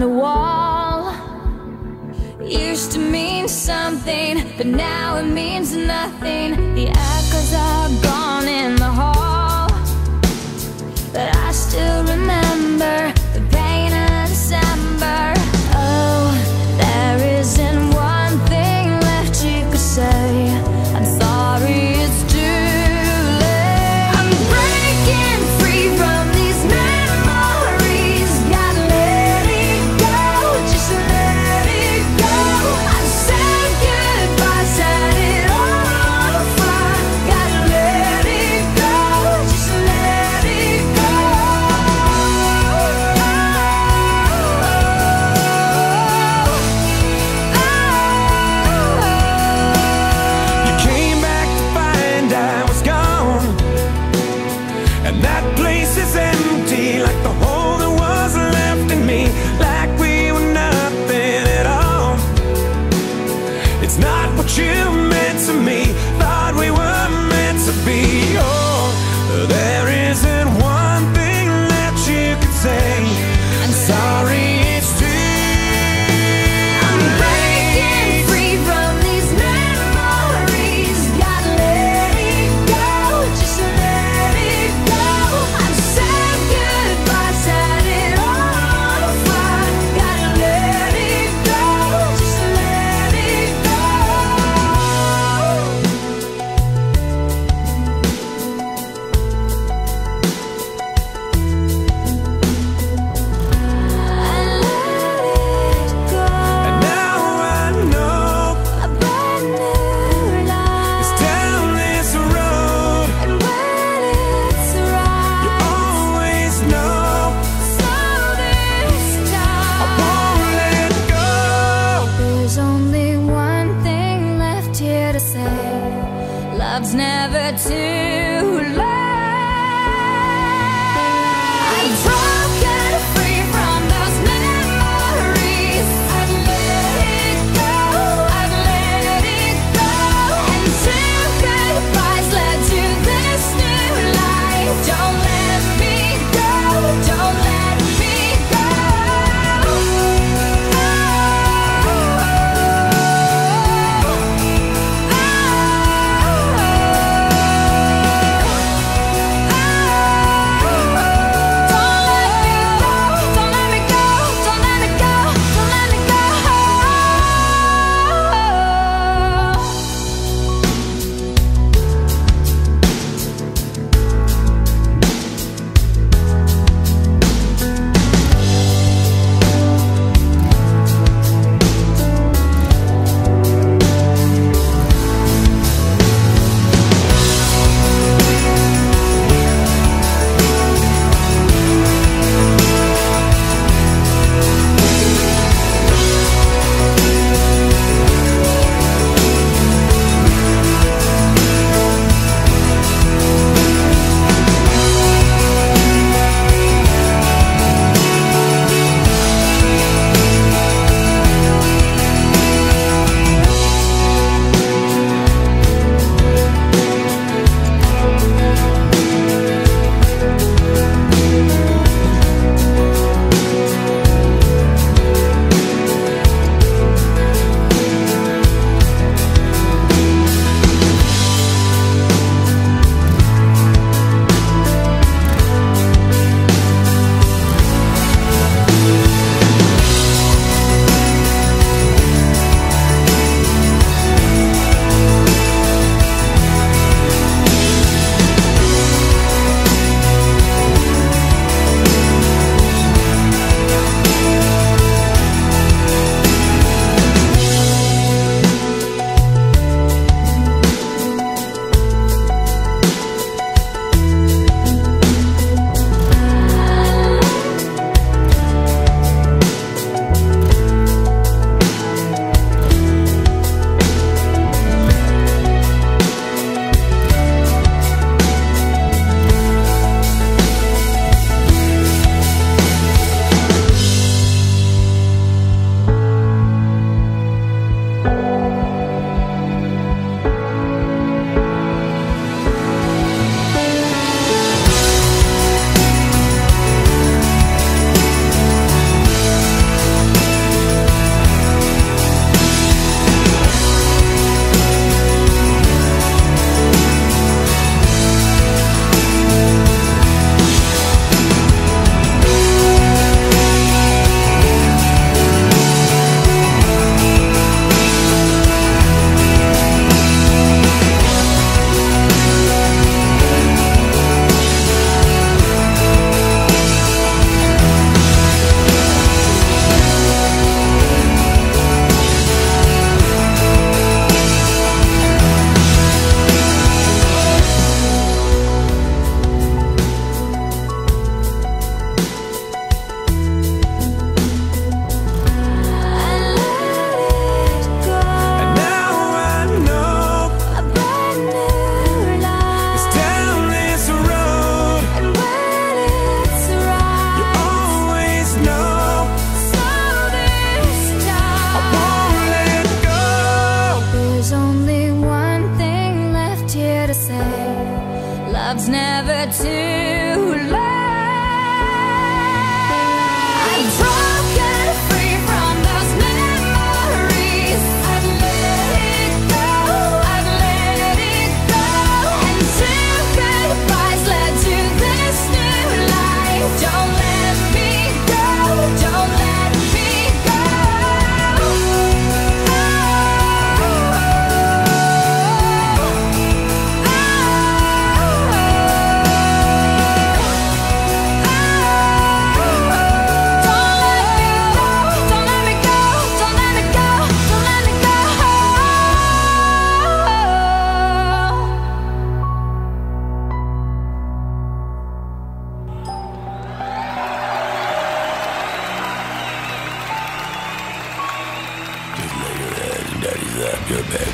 the wall. Used to mean something, but now it means nothing. The echoes are gone in the hall But I still remember love's never too late. Bigger, bigger.